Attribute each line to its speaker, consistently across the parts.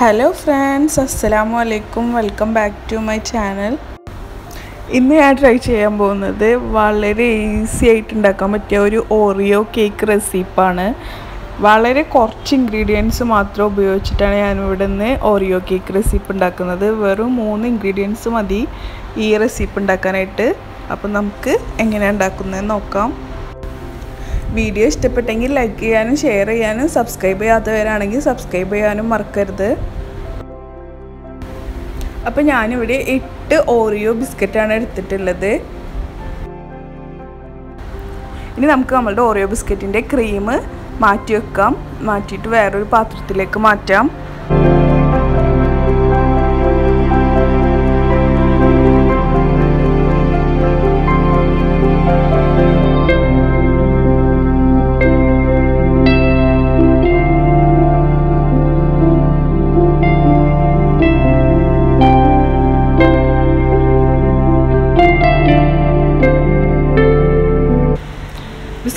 Speaker 1: Hello friends അസ്സലാമു അലൈക്കും welcome back to my channel ഇന്ന് ഞാൻ ട്രൈ ചെയ്യാൻ പോകുന്നത് വളരെ ഈസി ആയിട്ട് ഉണ്ടാക്കാൻ പറ്റിയ ഒരു ഓറിയോ കേക്ക് റെസിപ്പാണ് വളരെ കുറച്ച് ഇൻഗ്രീഡിയൻസ് മാത്രം ഉപയോഗിച്ചിട്ടാണ് ഞാൻ ഇവിടെ നിന്ന് ഓറിയോ കേക്ക് റെസിപ്പ് ഉണ്ടാക്കുന്നത്. വെറും മൂന്ന് ഇൻഗ്രീഡിയൻസ് മതി ഈ റെസിപ്പ് ഉണ്ടാക്കാനായിട്ട്. അപ്പം നമുക്ക് എങ്ങനെയാണ് ഉണ്ടാക്കുന്നതെന്ന് നോക്കാം. വീഡിയോ ഇഷ്ടപ്പെട്ടെങ്കിൽ ലൈക്ക് ചെയ്യാനും ഷെയർ ചെയ്യാനും സബ്സ്ക്രൈബ് ചെയ്യാത്തവരാണെങ്കിൽ സബ്സ്ക്രൈബ് ചെയ്യാനും മറക്കരുത്. അപ്പോൾ ഞാനിവിടെ എട്ട് ഓറിയോ ബിസ്ക്കറ്റാണ് എടുത്തിട്ടുള്ളത്. ഇനി നമുക്ക് നമ്മളുടെ ഓറിയോ ബിസ്ക്കറ്റിന്റെ ക്രീം മാറ്റി വെക്കാം മാറ്റിയിട്ട് വേറൊരു പാത്രത്തിലേക്ക് മാറ്റാം.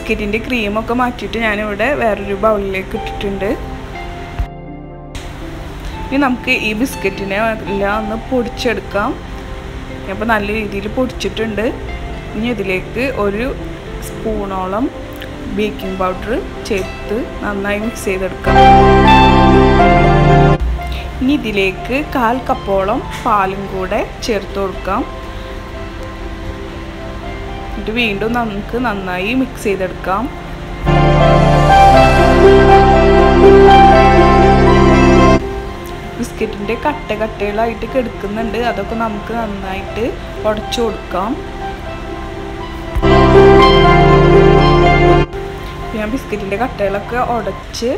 Speaker 1: ബിസ്ക്കറ്റിന്റെ ക്രീമൊക്കെ മാറ്റിയിട്ട് ഞാനിവിടെ വേറൊരു ബൗളിലേക്ക് ഇട്ടിട്ടുണ്ട്. ഇനി നമുക്ക് ഈ ബിസ്ക്കറ്റിനെ എല്ലാം ഒന്ന് പൊടിച്ചെടുക്കാം. അപ്പോൾ നല്ല രീതിയിൽ പൊടിച്ചിട്ടുണ്ട്. ഇനി ഇതിലേക്ക് ഒരു സ്പൂണോളം ബേക്കിംഗ് പൗഡർ ചേർത്ത് നന്നായി മിക്സ് ചെയ്തെടുക്കാം. ഇനി ഇതിലേക്ക് കാൽ കപ്പോളം പാലും കൂടെ ചേർത്ത് കൊടുക്കാം. എന്നിട്ട് വീണ്ടും നമുക്ക് നന്നായി മിക്സ് ചെയ്തെടുക്കാം. ബിസ്ക്കറ്റിന്റെ കട്ട കട്ടകളായിട്ട് കെടുക്കുന്നുണ്ട്. അതൊക്കെ നമുക്ക് നന്നായിട്ട് ഉടച്ചു കൊടുക്കാം. ഞാൻ ബിസ്ക്കറ്റിന്റെ കട്ടകളൊക്കെ ഉടച്ച്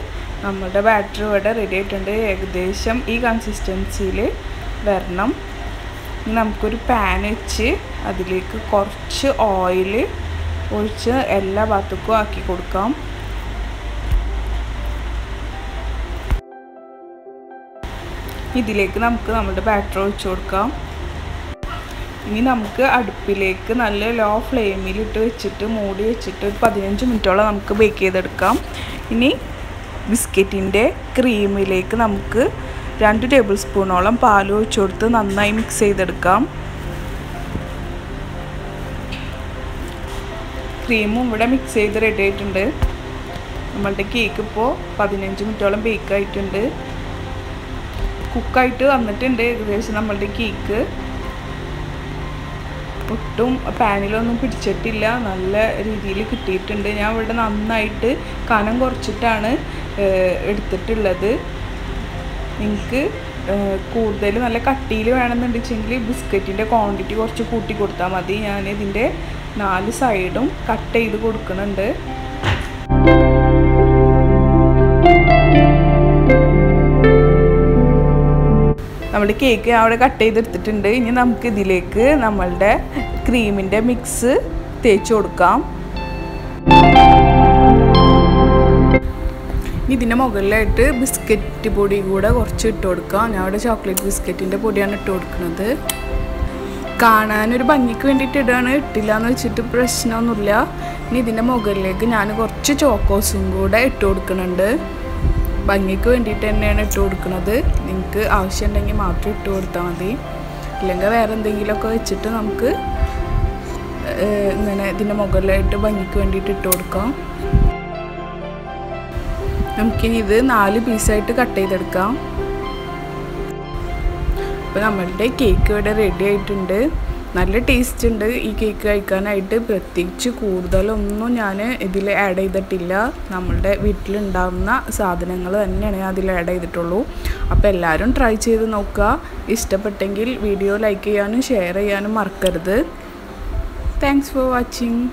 Speaker 1: നമ്മുടെ ബാറ്ററി ഇവിടെ റെഡി ആയിട്ടുണ്ട്. ഏകദേശം ഈ കൺസിസ്റ്റൻസിയിൽ വരണം. നമുക്കൊരു പാൻ വെച്ച് അതിലേക്ക് കുറച്ച് ഓയിൽ ഒഴിച്ച് എല്ലാ ഭാഗത്തേക്കും ആക്കി കൊടുക്കാം. ഇതിലേക്ക് നമുക്ക് നമ്മുടെ ബാറ്റർ ഒഴിച്ച് കൊടുക്കാം. ഇനി നമുക്ക് അടുപ്പിലേക്ക് നല്ല ലോ ഫ്ലെയിമിലിട്ട് വെച്ചിട്ട് മൂടി വെച്ചിട്ട് ഒരു പതിനഞ്ച് മിനിറ്റോളം നമുക്ക് ബേക്ക് ചെയ്തെടുക്കാം. ഇനി ബിസ്ക്കറ്റിന്റെ ക്രീമിലേക്ക് നമുക്ക് രണ്ട് ടേബിൾ സ്പൂണോളം പാൽ ഒഴിച്ചു കൊടുത്ത് നന്നായി മിക്സ് ചെയ്തെടുക്കാം. ക്രീമും ഇവിടെ മിക്സ് ചെയ്ത് റെഡി ആയിട്ടുണ്ട്. നമ്മളുടെ കേക്ക് ഇപ്പോൾ പതിനഞ്ച് മിനിറ്റോളം ബേക്ക് ആയിട്ടുണ്ട്. കുക്കായിട്ട് വന്നിട്ടുണ്ട് ഏകദേശം നമ്മളുടെ കേക്ക് ഒട്ടും പാനിലൊന്നും പിടിച്ചിട്ടില്ല. നല്ല രീതിയിൽ കിട്ടിയിട്ടുണ്ട്. ഞാൻ ഇവിടെ നന്നായിട്ട് കനം കുറച്ചിട്ടാണ് എടുത്തിട്ടുള്ളത്. നിങ്ങൾക്ക് കൂടുതൽ നല്ല കട്ടിയിൽ വേണമെന്നുണ്ടെങ്കിൽ ബിസ്ക്കറ്റിന്റെ ക്വാണ്ടിറ്റി കുറച്ച് കൂട്ടി കൊടുത്താൽ മതി. ഞാൻ ഇതിന്റെ നാല് സൈഡും കട്ട് ചെയ്ത് കൊടുക്കുന്നുണ്ട്. നമ്മൾ കേക്ക് അവിടെ കട്ട് ചെയ്തെടുത്തിട്ടുണ്ട് ഇനി നമുക്ക് ഇതിലേക്ക് നമ്മളുടെ ക്രീമിന്റെ മിക്സ് തേച്ച് കൊടുക്കാം. ഇതിന്റെ മുകളിലായിട്ട് ബിസ്ക്കറ്റ് പൊടി കൂടെ കുറച്ച് ഇട്ട് കൊടുക്കാം. ഞാൻ അവിടെ ചോക്ലേറ്റ് ബിസ്ക്കറ്റിന്റെ പൊടിയാണ് ഇട്ട് കൊടുക്കുന്നത്. കാണാനൊരു ഭംഗിക്ക് വേണ്ടിയിട്ട് ഇടുകയാണ് ഇട്ടില്ല എന്ന് വെച്ചിട്ട് പ്രശ്നമൊന്നുമില്ല. ഇനി ഇതിന്റെ മുകളിലേക്ക് ഞാൻ കുറച്ച് ചോക്കോസും കൂടെ ഇട്ട് കൊടുക്കുന്നുണ്ട്. ഭംഗിക്ക് വേണ്ടിയിട്ട് തന്നെയാണ് ഇട്ട് കൊടുക്കുന്നത്. നിങ്ങൾക്ക് ആവശ്യമുണ്ടെങ്കിൽ മാത്രം ഇട്ട് കൊടുത്താൽ മതി. ഇല്ലെങ്കിൽ വേറെ എന്തെങ്കിലുമൊക്കെ വെച്ചിട്ട് നമുക്ക് ഇങ്ങനെ ഇതിന്റെ മുകളിലായിട്ട് ഭംഗിക്ക് വേണ്ടിയിട്ട് ഇട്ട് കൊടുക്കാം. നമുക്കിനി ഇത് നാല് പീസായിട്ട് കട്ട് ചെയ്തെടുക്കാം. അപ്പോൾ നമ്മളുടെ കേക്ക് ഇവിടെ റെഡി ആയിട്ടുണ്ട്. നല്ല ടേസ്റ്റ് ഉണ്ട് ഈ കേക്ക് കഴിക്കാനായിട്ട്. പ്രത്യേകിച്ച് കൂടുതലൊന്നും ഞാൻ ഇതിൽ ആഡ് ചെയ്തിട്ടില്ല. നമ്മളുടെ വീട്ടിലുണ്ടാകുന്ന സാധനങ്ങൾ തന്നെയാണ് ഞാൻ അതിൽ ആഡ് ചെയ്തിട്ടുള്ളൂ. അപ്പോൾ എല്ലാവരും ട്രൈ ചെയ്ത് നോക്കുക. ഇഷ്ടപ്പെട്ടെങ്കിൽ വീഡിയോ ലൈക്ക് ചെയ്യാനും ഷെയർ ചെയ്യാനും മറക്കരുത്. Thanks for watching